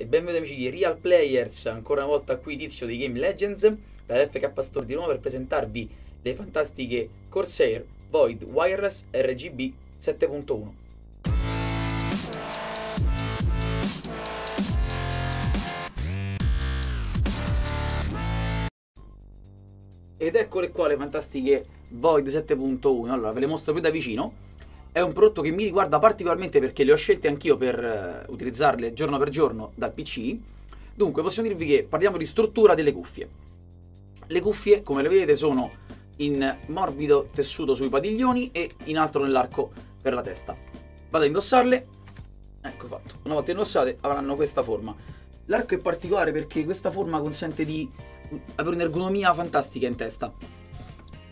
e benvenuti amici di Real Players, ancora una volta qui Tizio di Game Legends dall'FK Store di Roma per presentarvi le fantastiche Corsair Void Wireless RGB 7.1 Ed eccole qua le fantastiche Void 7.1 Allora ve le mostro più da vicino è un prodotto che mi riguarda particolarmente perché le ho scelte anch'io per uh, utilizzarle giorno per giorno dal PC. Dunque, possiamo dirvi che parliamo di struttura delle cuffie. Le cuffie, come le vedete, sono in morbido tessuto sui padiglioni e in alto nell'arco per la testa. Vado a indossarle. Ecco fatto. Una volta indossate avranno questa forma. L'arco è particolare perché questa forma consente di avere un'ergonomia fantastica in testa.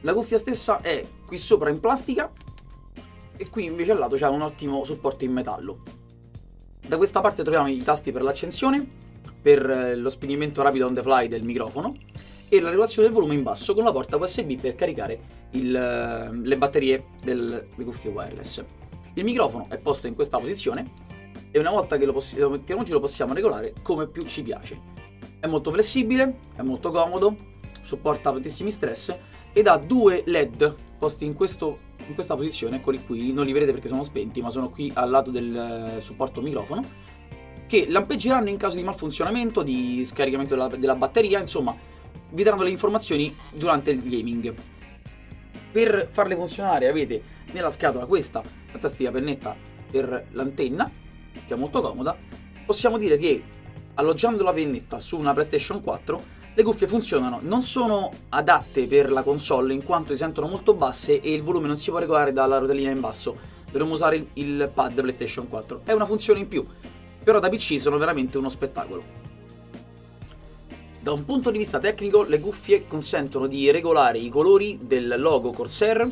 La cuffia stessa è qui sopra in plastica e qui invece al lato c'è un ottimo supporto in metallo. Da questa parte troviamo i tasti per l'accensione, per eh, lo spegnimento rapido on the fly del microfono e la regolazione del volume in basso con la porta USB per caricare il, eh, le batterie delle cuffie wireless. Il microfono è posto in questa posizione e una volta che lo, lo mettiamo giù lo possiamo regolare come più ci piace. È molto flessibile, è molto comodo, supporta tantissimi stress ed ha due LED posti in, questo, in questa posizione, eccoli qui, non li vedete perché sono spenti, ma sono qui al lato del eh, supporto microfono, che lampeggeranno in caso di malfunzionamento, di scaricamento della, della batteria, insomma, vi daranno le informazioni durante il gaming. Per farle funzionare avete nella scatola questa fantastica pennetta per l'antenna, che è molto comoda. Possiamo dire che alloggiando la pennetta su una PlayStation 4 le cuffie funzionano, non sono adatte per la console in quanto si sentono molto basse e il volume non si può regolare dalla rotellina in basso. Dovremmo usare il pad PlayStation 4. È una funzione in più, però da PC sono veramente uno spettacolo. Da un punto di vista tecnico, le cuffie consentono di regolare i colori del logo Corsair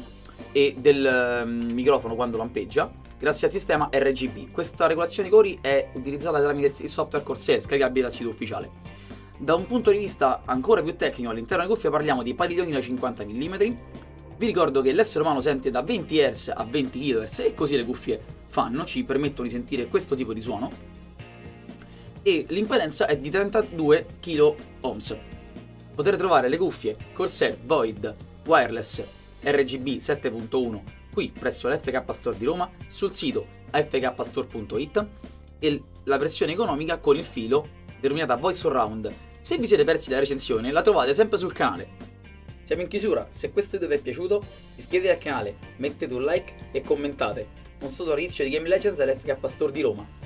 e del um, microfono quando lampeggia grazie al sistema RGB. Questa regolazione dei colori è utilizzata tramite il software Corsair, scaricabile dal sito ufficiale. Da un punto di vista ancora più tecnico, all'interno della cuffia parliamo di padiglioni da 50 mm. Vi ricordo che l'essere umano sente da 20 Hz a 20 kHz e così le cuffie fanno, ci permettono di sentire questo tipo di suono. E l'impedenza è di 32 kΩ. Potete trovare le cuffie Corsair Void Wireless RGB 7.1 qui presso l'FK Store di Roma, sul sito afkstore.it e la versione economica con il filo denominata Voice Surround. Se vi siete persi la recensione, la trovate sempre sul canale. Siamo in chiusura, se questo video vi è piaciuto iscrivetevi al canale, mettete un like e commentate. Un saluto all'inizio di Game Legends all'FK Store di Roma.